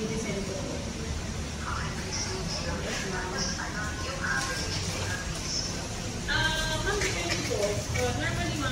Um, I'm. Uh,